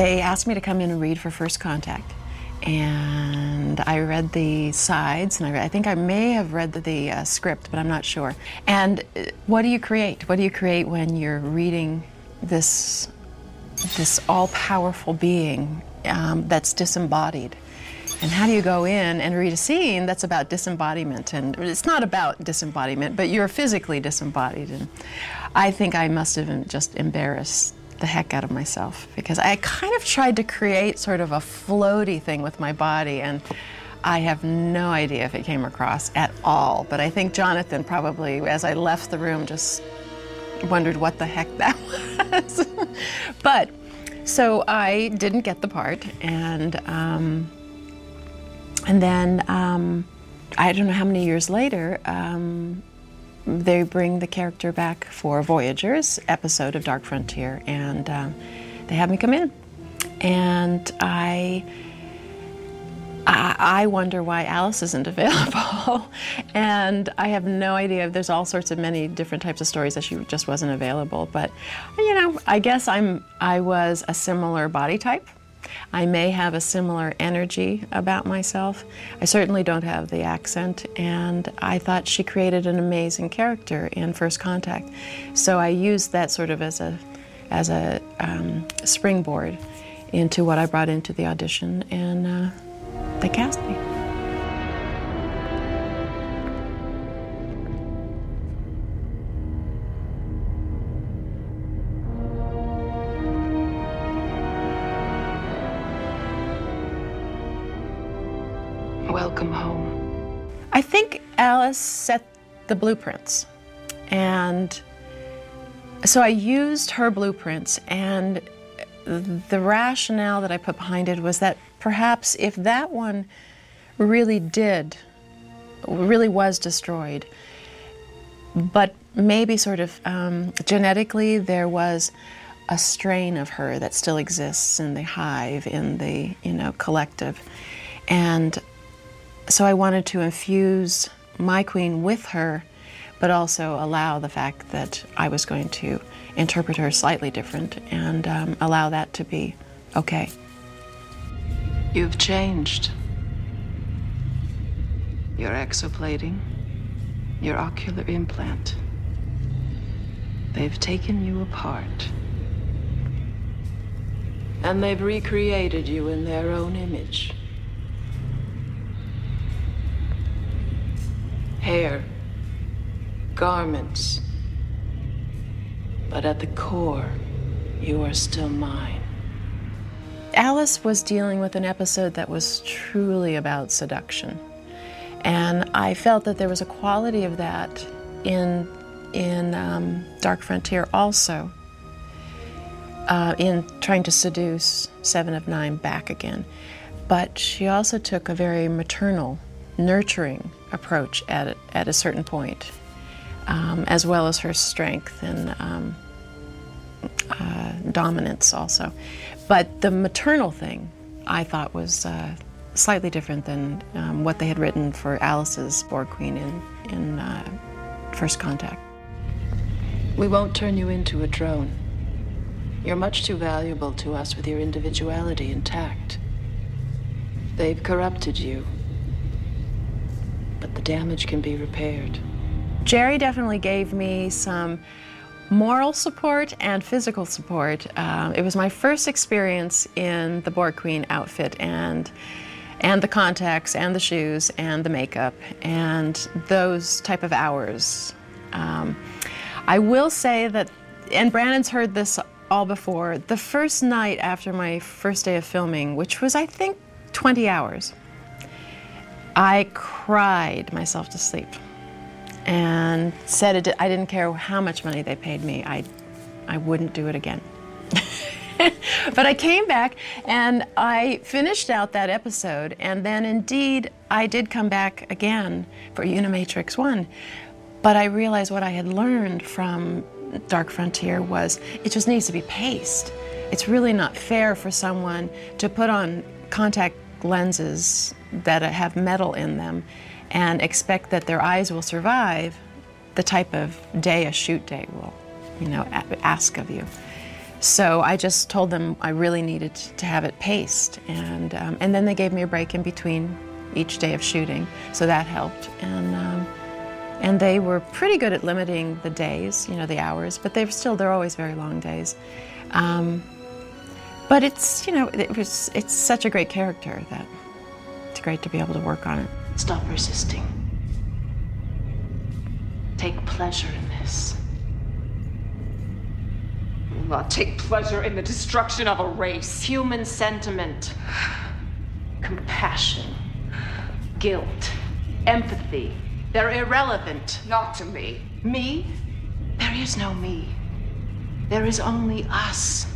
They asked me to come in and read for First Contact. And I read the sides, and I, read, I think I may have read the, the uh, script, but I'm not sure. And uh, what do you create? What do you create when you're reading this, this all-powerful being um, that's disembodied? And how do you go in and read a scene that's about disembodiment? And it's not about disembodiment, but you're physically disembodied. And I think I must have just embarrassed the heck out of myself because I kind of tried to create sort of a floaty thing with my body and I have no idea if it came across at all. But I think Jonathan probably, as I left the room, just wondered what the heck that was. but so I didn't get the part, and um, and then um, I don't know how many years later, um, they bring the character back for Voyagers episode of Dark Frontier, and um, they have me come in, and I. I wonder why Alice isn't available. and I have no idea. There's all sorts of many different types of stories that she just wasn't available. But, you know, I guess I'm, I was a similar body type. I may have a similar energy about myself. I certainly don't have the accent, and I thought she created an amazing character in First Contact. So I used that sort of as a, as a um, springboard into what I brought into the audition, and uh, they cast me. Welcome home. I think Alice set the blueprints. And so I used her blueprints, and the rationale that I put behind it was that perhaps if that one really did, really was destroyed, but maybe sort of um, genetically there was a strain of her that still exists in the hive, in the you know collective, and so I wanted to infuse my queen with her, but also allow the fact that I was going to interpret her slightly different and um, allow that to be okay. You've changed. Your exoplating, your ocular implant. They've taken you apart. And they've recreated you in their own image. Hair, garments. But at the core, you are still mine. Alice was dealing with an episode that was truly about seduction. And I felt that there was a quality of that in, in um, Dark Frontier also, uh, in trying to seduce Seven of Nine back again. But she also took a very maternal, nurturing approach at, at a certain point, um, as well as her strength and um, uh, dominance also. But the maternal thing I thought was uh, slightly different than um, what they had written for Alice's Borg Queen in, in uh, First Contact. We won't turn you into a drone. You're much too valuable to us with your individuality intact. They've corrupted you but the damage can be repaired. Jeri definitely gave me some moral support and physical support. Uh, it was my first experience in the Borg Queen outfit and and the contacts and the shoes and the makeup and those type of hours. Um, I will say that, and Brandon's heard this all before, the first night after my first day of filming, which was I think 20 hours, I cried myself to sleep and said it, I didn't care how much money they paid me. I, I wouldn't do it again. but I came back and I finished out that episode, and then indeed I did come back again for Unimatrix 1. But I realized what I had learned from Dark Frontier was it just needs to be paced. It's really not fair for someone to put on contact lenses that have metal in them and expect that their eyes will survive the type of day a shoot day will, you know, ask of you. So I just told them I really needed to have it paced, and um, and then they gave me a break in between each day of shooting, so that helped. And um, and they were pretty good at limiting the days, you know, the hours, but they're still they're always very long days. Um, but it's you know it was it's such a great character that it's great to be able to work on it. Stop resisting. Take pleasure in this. will not take pleasure in the destruction of a race. Human sentiment, compassion, guilt, empathy. They're irrelevant. Not to me. Me? There is no me. There is only us.